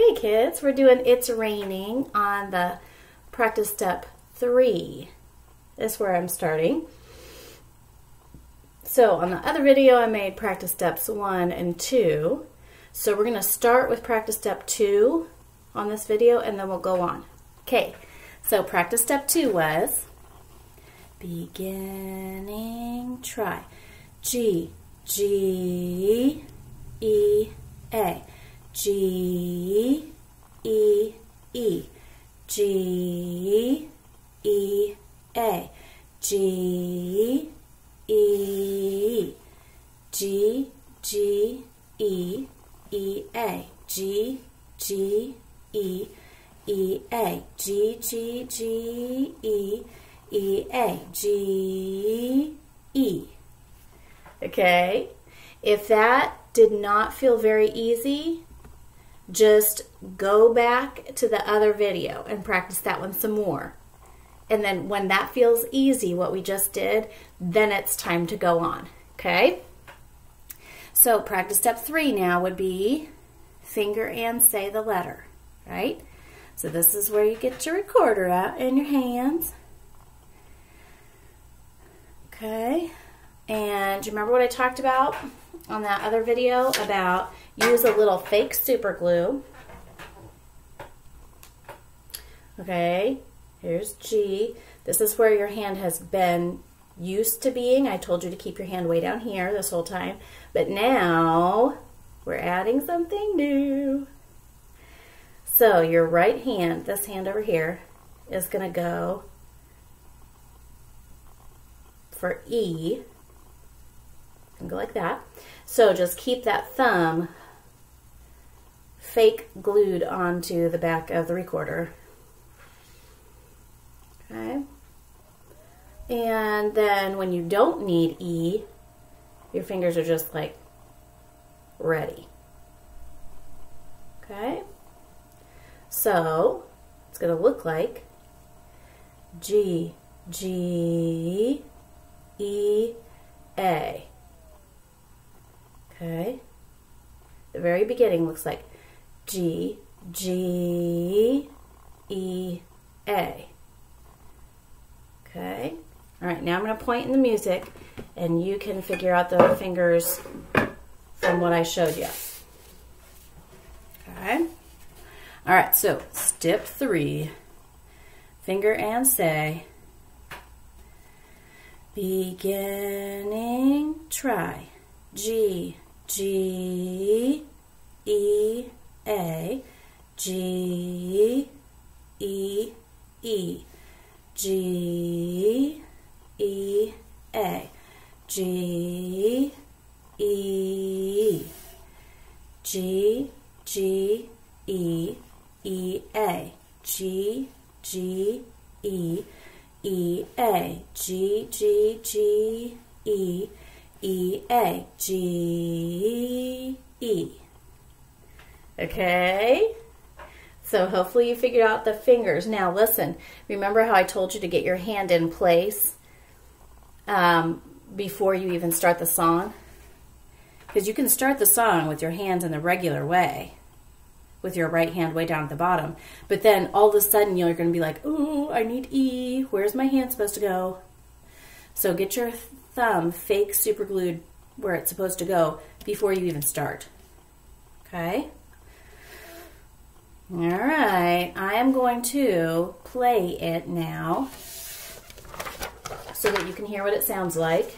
Okay, kids, we're doing It's Raining on the practice step three. That's where I'm starting. So on the other video, I made practice steps one and two. So we're going to start with practice step two on this video, and then we'll go on. Okay, so practice step two was beginning, try. G, G, E, A. G, E, E. G, E, A. G, E, G, G, E, E, A. G, G, E, E, A. G, G, G, E, E, A. G, E. Okay? If that did not feel very easy, just go back to the other video and practice that one some more. And then when that feels easy, what we just did, then it's time to go on. Okay? So practice step three now would be finger and say the letter, right? So this is where you get your recorder out in your hands. Okay? And you remember what I talked about on that other video about use a little fake super glue. Okay, here's G. This is where your hand has been used to being. I told you to keep your hand way down here this whole time. But now we're adding something new. So your right hand, this hand over here, is going to go for E. And go like that. So just keep that thumb fake glued onto the back of the recorder. Okay. And then when you don't need E, your fingers are just like ready. Okay. So it's going to look like G, G, E, A. Okay. The very beginning looks like G, G, E, A. Okay. All right, now I'm going to point in the music and you can figure out the fingers from what I showed you. Okay. All right, so step three, finger and say, beginning, try, G, G, E, A, G, E, E, G, E, A, G, E, G, G, E, E, A, G, G, E, E, A, G, G, G, E, E, A, G, E. Okay? So hopefully you figured out the fingers. Now listen, remember how I told you to get your hand in place um, before you even start the song? Because you can start the song with your hands in the regular way, with your right hand way down at the bottom. But then all of a sudden you're going to be like, ooh, I need E. Where's my hand supposed to go? So get your thumb fake super glued where it's supposed to go before you even start. Okay? All right, I am going to play it now so that you can hear what it sounds like.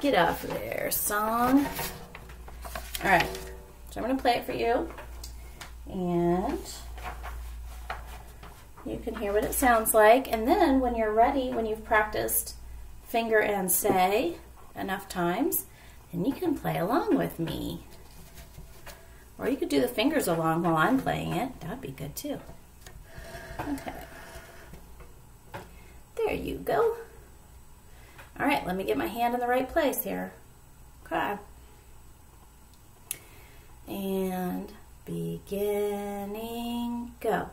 Get off there, song. All right, so I'm going to play it for you. And you can hear what it sounds like. And then when you're ready, when you've practiced finger and say enough times, and you can play along with me. Or you could do the fingers along while I'm playing it. That would be good too. Okay. There you go. All right, let me get my hand in the right place here. Okay. And beginning, go.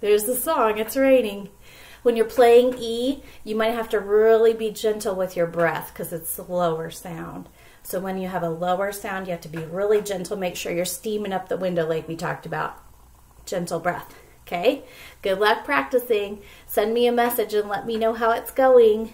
There's the song. It's raining. When you're playing E, you might have to really be gentle with your breath because it's a lower sound. So when you have a lower sound, you have to be really gentle. Make sure you're steaming up the window like we talked about. Gentle breath. Okay? Good luck practicing. Send me a message and let me know how it's going.